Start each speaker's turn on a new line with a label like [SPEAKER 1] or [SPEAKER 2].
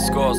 [SPEAKER 1] scores.